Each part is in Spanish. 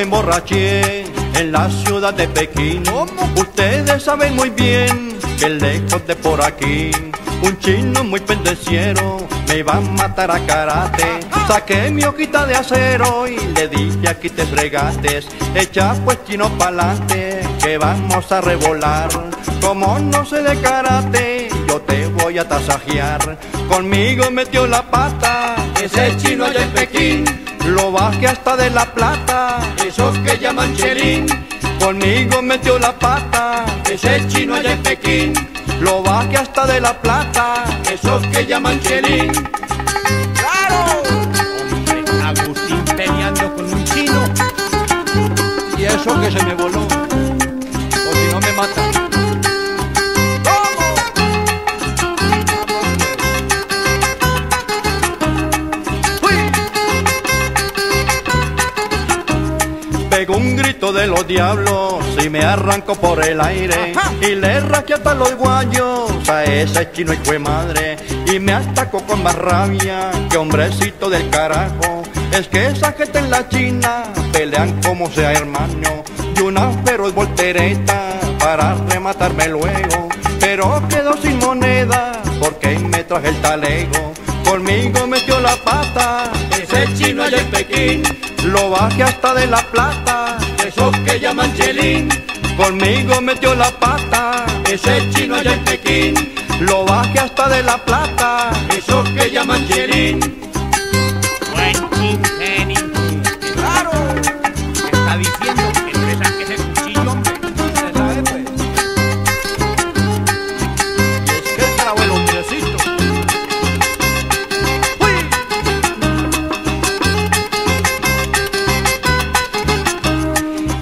me emborraché en la ciudad de Pekín. Ustedes saben muy bien que lejos de por aquí, un chino muy pendenciero me iba a matar a karate. Saqué mi hojita de acero y le dije aquí te fregates. Echa pues chino pa'lante que vamos a revolar. Como no sé de karate, voy a tasajear. Conmigo metió la pata Ese chino allá en Pekín, lo bajé hasta de la plata. esos que llaman chelín. Conmigo metió la pata. Ese chino allá en Pekín, Lo bajé hasta de la plata. esos que llaman chelín. ¡Claro! Hombre, Agustín peleando con un chino. Y eso que se me voló. Pegó un grito de los diablos y me arrancó por el aire y le raqué hasta los guayos a ese chino y fue madre y me atacó con más rabia que hombrecito del carajo. Es que esa gente en la China pelean como sea hermano y una feroz voltereta para rematarme luego, pero quedó sin moneda porque me traje el talego. Conmigo metió la pata, Ese chino allá en Pekín, lo bajé hasta de la plata. esos que llaman chelín. Conmigo metió la pata, Ese chino allá en Pekín, lo bajé hasta de la plata. esos que llaman chelín.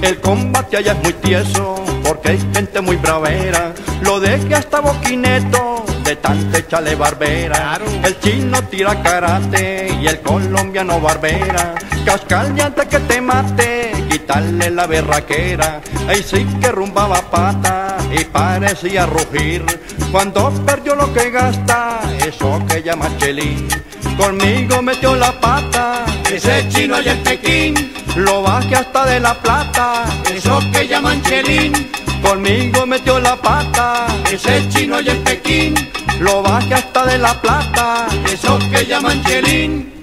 El combate allá es muy tieso, porque hay gente muy bravera. Lo dejé hasta boquineto, de tanta échale barbera. El chino tira karate y el colombiano barbera. Cascal antes que te mate, quitarle la berraquera. Ahí sí que rumbaba pata y parecía rugir. Cuando perdió lo que gasta, eso que llama chelín. Conmigo metió la pata, Ese chino allá en Pekín, lo bajé hasta de la plata. esos que llaman chelín. Conmigo metió la pata, Ese chino allá en Pekín, lo bajé hasta de la plata. esos que llaman chelín.